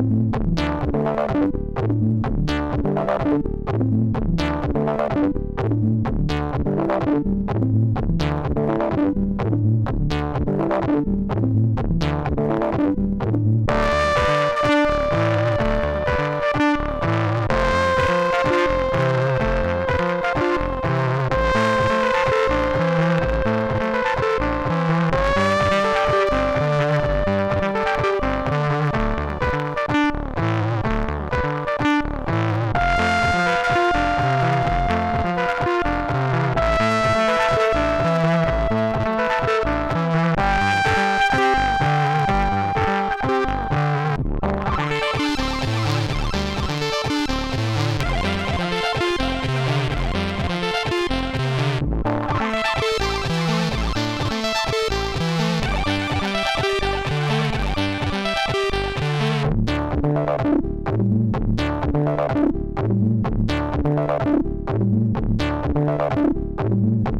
Thank you. you.